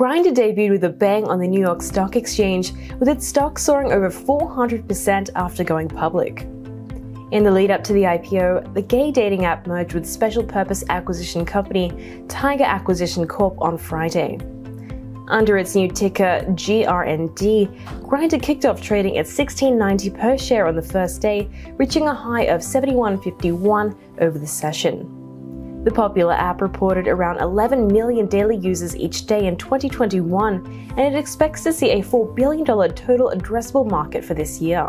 Grindr debuted with a bang on the New York Stock Exchange, with its stock soaring over 400% after going public. In the lead up to the IPO, the gay dating app merged with special purpose acquisition company Tiga Acquisition Corp on Friday. Under its new ticker GRND, Grindr kicked off trading at 16.90 per share on the first day, reaching a high of 71.51 over the session. The popular app reported around 11 million daily users each day in 2021, and it expects to see a $4 billion total addressable market for this year.